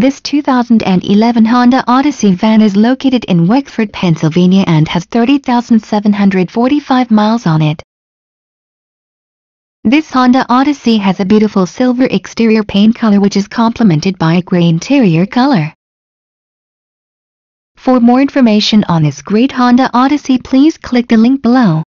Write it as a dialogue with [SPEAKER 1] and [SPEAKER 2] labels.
[SPEAKER 1] This 2011 Honda Odyssey van is located in Wexford, Pennsylvania and has 30,745 miles on it. This Honda Odyssey has a beautiful silver exterior paint color which is complemented by a gray interior color. For more information on this great Honda Odyssey please click the link below.